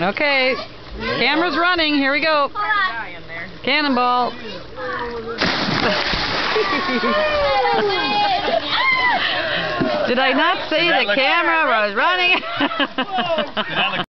Okay. Camera's running. Here we go. Cannonball. Did I not say the camera was running?